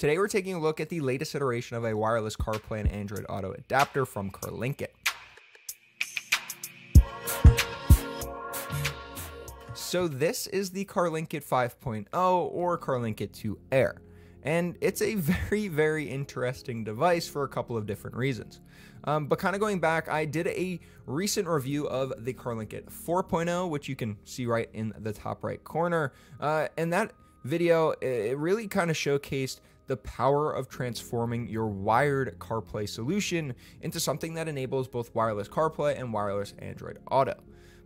Today we're taking a look at the latest iteration of a wireless CarPlay and Android Auto adapter from CarLinkit. So this is the CarLinkit 5.0 or CarLinkit 2 Air. And it's a very, very interesting device for a couple of different reasons. Um, but kind of going back, I did a recent review of the CarLinkit 4.0, which you can see right in the top right corner. Uh, and that video, it really kind of showcased the power of transforming your wired CarPlay solution into something that enables both wireless CarPlay and wireless Android Auto.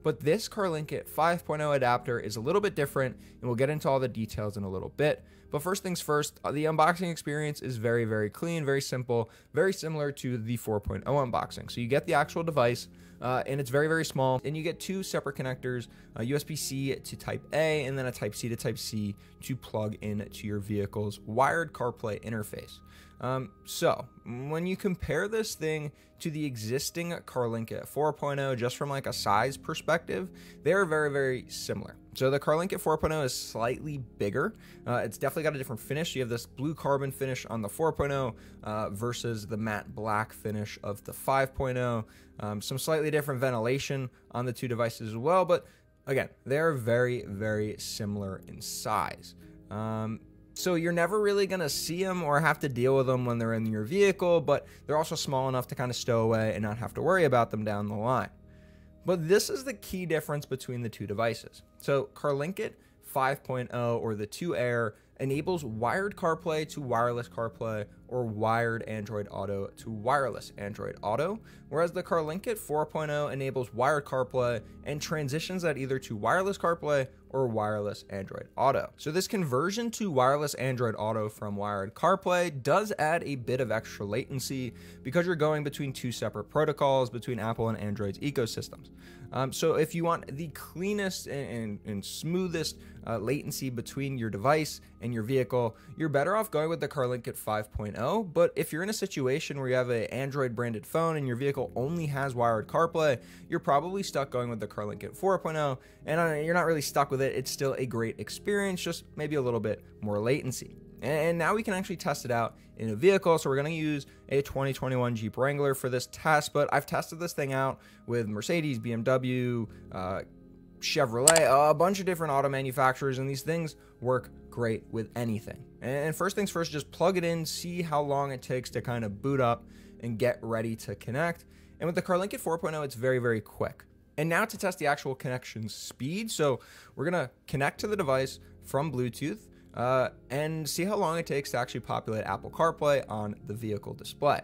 But this CarLinkit 5.0 adapter is a little bit different, and we'll get into all the details in a little bit. But first things first, uh, the unboxing experience is very, very clean, very simple, very similar to the 4.0 unboxing. So you get the actual device, uh, and it's very, very small. And you get two separate connectors, USB C to Type A, and then a Type C to Type C to plug in to your vehicle's wired CarPlay interface. Um, so when you compare this thing to the existing CarLinkit 4.0, just from like a size perspective, they are very, very similar. So the CarLinkit 4.0 is slightly bigger. Uh, it's definitely got a different finish. You have this blue carbon finish on the 4.0 uh, versus the matte black finish of the 5.0. Um, some slightly different ventilation on the two devices as well, but again, they're very, very similar in size. Um, so you're never really going to see them or have to deal with them when they're in your vehicle, but they're also small enough to kind of stow away and not have to worry about them down the line. But this is the key difference between the two devices. So CarLinkit 5.0 or the 2 Air enables wired CarPlay to wireless CarPlay or wired Android Auto to wireless Android Auto, whereas the CarLinkit 4.0 enables wired CarPlay and transitions that either to wireless CarPlay or wireless Android Auto. So this conversion to wireless Android Auto from wired CarPlay does add a bit of extra latency because you're going between two separate protocols between Apple and Android's ecosystems. Um, so if you want the cleanest and, and, and smoothest uh, latency between your device and your vehicle, you're better off going with the CarLinkit 5.0. But if you're in a situation where you have an Android branded phone and your vehicle only has wired CarPlay, you're probably stuck going with the CarLinkit 4.0. And uh, you're not really stuck with it. It's still a great experience, just maybe a little bit more latency. And now we can actually test it out in a vehicle. So we're going to use a 2021 Jeep Wrangler for this test, but I've tested this thing out with Mercedes, BMW, uh, Chevrolet, a bunch of different auto manufacturers, and these things work great with anything. And first things first, just plug it in, see how long it takes to kind of boot up and get ready to connect. And with the CarLinkit 4.0, it's very, very quick. And now to test the actual connection speed. So we're to connect to the device from Bluetooth uh, and see how long it takes to actually populate Apple CarPlay on the vehicle display.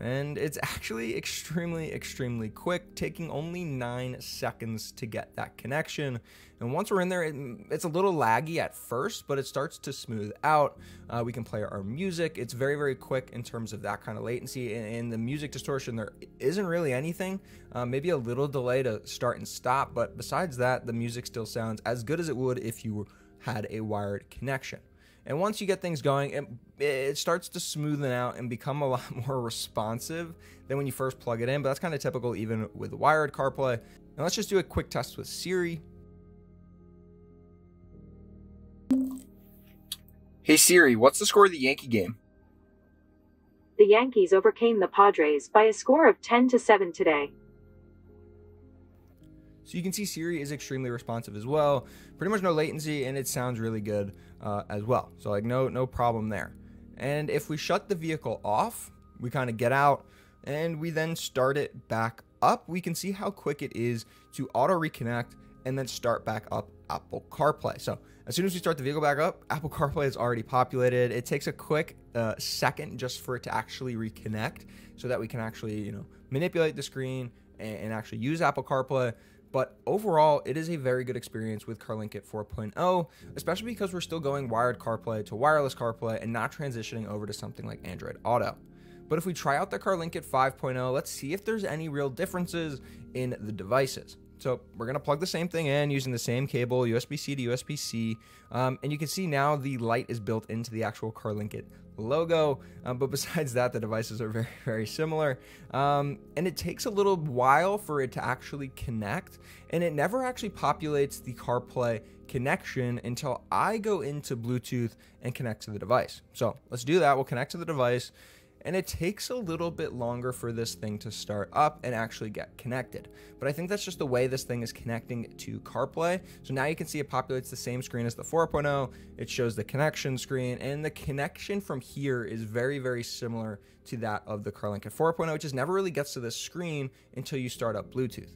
And it's actually extremely, extremely quick, taking only nine seconds to get that connection. And once we're in there, it, it's a little laggy at first, but it starts to smooth out. Uh, we can play our music. It's very, very quick in terms of that kind of latency. And, and the music distortion, there isn't really anything. Uh, maybe a little delay to start and stop, but besides that, the music still sounds as good as it would if you had a wired connection. And once you get things going, it, it, starts to smoothen out and become a lot more responsive than when you first plug it in. But that's kind of typical even with wired CarPlay. Now let's just do a quick test with Siri. Hey Siri, what's the score of the Yankee game? The Yankees overcame the Padres by a score of 10 to 7 today. So you can see Siri is extremely responsive as well. Pretty much no latency, and it sounds really good uh, as well. So like no no problem there. And if we shut the vehicle off, we kind of get out, and we then start it back up. We can see how quick it is to auto reconnect and then start back up Apple CarPlay. So as soon as we start the vehicle back up, Apple CarPlay is already populated. It takes a quick uh, second just for it to actually reconnect, so that we can actually you know manipulate the screen and, and actually use Apple CarPlay. But overall, it is a very good experience with CarLinkit 4.0, especially because we're still going wired CarPlay to wireless CarPlay and not transitioning over to something like Android Auto. But if we try out the CarLinkit 5.0, let's see if there's any real differences in the devices. So we're to plug the same thing in using the same cable, USB-C to USB-C. Um, and you can see now the light is built into the actual CarLinkit logo. Um, but besides that, the devices are very, very similar. Um, and it takes a little while for it to actually connect. And it never actually populates the CarPlay connection until I go into Bluetooth and connect to the device. So let's do that. We'll connect to the device and it takes a little bit longer for this thing to start up and actually get connected. But I think that's just the way this thing is connecting to CarPlay. So now you can see it populates the same screen as the 4.0. It shows the connection screen, and the connection from here is very, very similar to that of the CarLinkit 4.0, which just never really gets to this screen until you start up Bluetooth.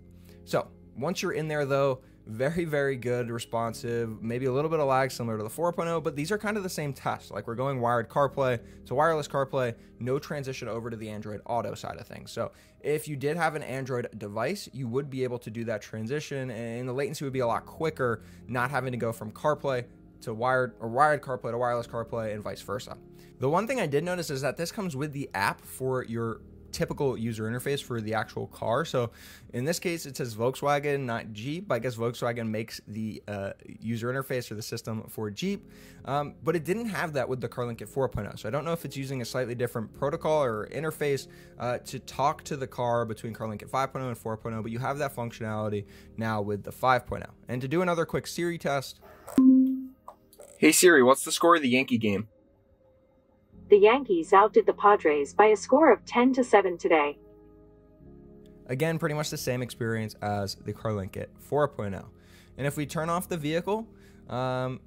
So once you're in there, though, very, very good, responsive, maybe a little bit of lag similar to the 4.0, but these are kind of the same test. Like we're going wired CarPlay to wireless CarPlay, no transition over to the Android Auto side of things. So if you did have an Android device, you would be able to do that transition and the latency would be a lot quicker, not having to go from CarPlay to wired or wired CarPlay to wireless CarPlay and vice versa. The one thing I did notice is that this comes with the app for your typical user interface for the actual car. So in this case, it says Volkswagen, not Jeep. I guess Volkswagen makes the uh, user interface or the system for Jeep, um, but it didn't have that with the CarLinkit 4.0. So I don't know if it's using a slightly different protocol or interface uh, to talk to the car between CarLinkit 5.0 and 4.0, but you have that functionality now with the 5.0. And to do another quick Siri test. Hey Siri, what's the score of the Yankee game? The Yankees outdid the Padres by a score of 10 to 7 today. Again, pretty much the same experience as the CarLinkit 4.0. And if we turn off the vehicle, um,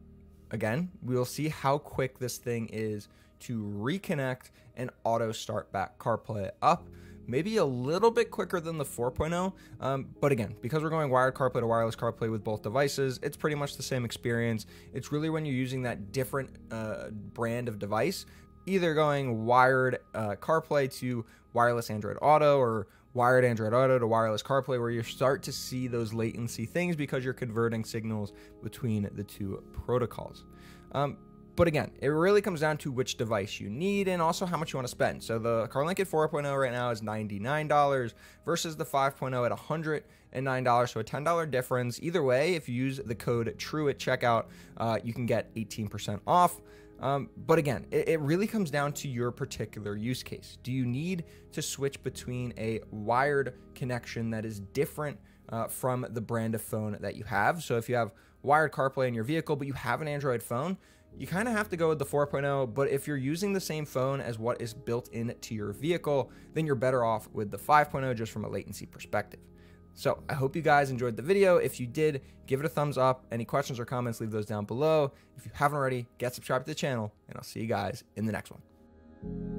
again, we'll see how quick this thing is to reconnect and auto start back CarPlay up. Maybe a little bit quicker than the 4.0, um, but again, because we're going wired CarPlay to wireless CarPlay with both devices, it's pretty much the same experience. It's really when you're using that different uh, brand of device either going wired uh, CarPlay to wireless Android Auto or wired Android Auto to wireless CarPlay, where you start to see those latency things because you're converting signals between the two protocols. Um, but again, it really comes down to which device you need and also how much you want to spend. So the CarLinkit 4.0 right now is $99 versus the 5.0 at $109, so a $10 difference. Either way, if you use the code TRU at checkout, uh, you can get 18% off. Um, but again, it, it, really comes down to your particular use case. Do you need to switch between a wired connection that is different uh, from the brand of phone that you have? So if you have wired CarPlay in your vehicle, but you have an Android phone, you kind of have to go with the 4.0. But if you're using the same phone as what is built into your vehicle, then you're better off with the 5.0 just from a latency perspective. So I hope you guys enjoyed the video. If you did, give it a thumbs up. Any questions or comments, leave those down below. If you haven't already, get subscribed to the channel, and I'll see you guys in the next one.